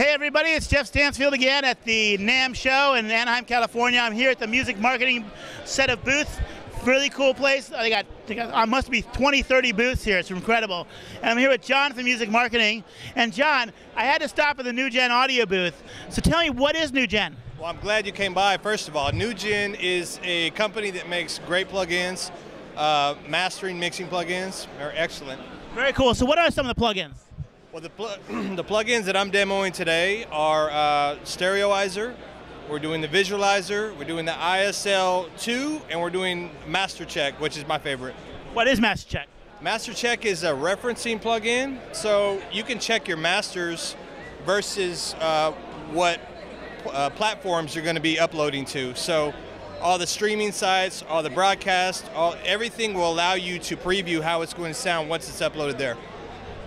Hey everybody, it's Jeff Stansfield again at the NAMM show in Anaheim, California. I'm here at the music marketing set of booths. Really cool place. They got, they got uh, must be 20, 30 booths here. It's incredible. And I'm here with John from Music Marketing. And John, I had to stop at the NUGEN audio booth. So tell me, what is NUGEN? Well, I'm glad you came by. First of all, NUGEN is a company that makes great plugins, uh, mastering, mixing plugins. They're excellent. Very cool. So what are some of the plugins? Well, the, pl- the plugins that I'm demoing today are uh, Stereoizer, we're doing the Visualizer, we're doing the ISL 2, and we're doing Master Check, which is my favorite. What is Master Check? Master Check is a referencing plugin, so you can check your masters versus uh, what uh, platforms you're going to be uploading to. So all the streaming sites, all the broadcast, all, everything will allow you to preview how it's going to sound once it's uploaded there.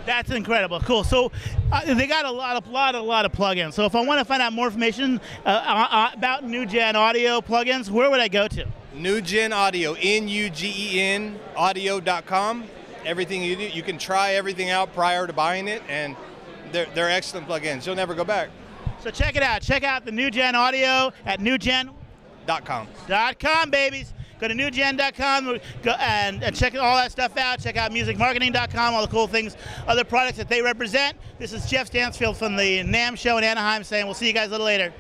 That's incredible. Cool. So uh, they got a lot of lot a lot of plugins. So if I want to find out more information uh, uh, uh about NUGEN Audio plugins, where would I go to? NUGEN Audio, N-U-G-E-N Audio.com. Everything you do, you can try everything out prior to buying it, and they're, they're excellent plugins. You'll never go back. So check it out. Check out the NUGEN Audio at nugen.com. Dot com, babies. Go to nugen.com and, and check all that stuff out. Check out musicmarketing.com, all the cool things, other products that they represent. This is Jeff Stansfield from the NAMM show in Anaheim saying we'll see you guys a little later.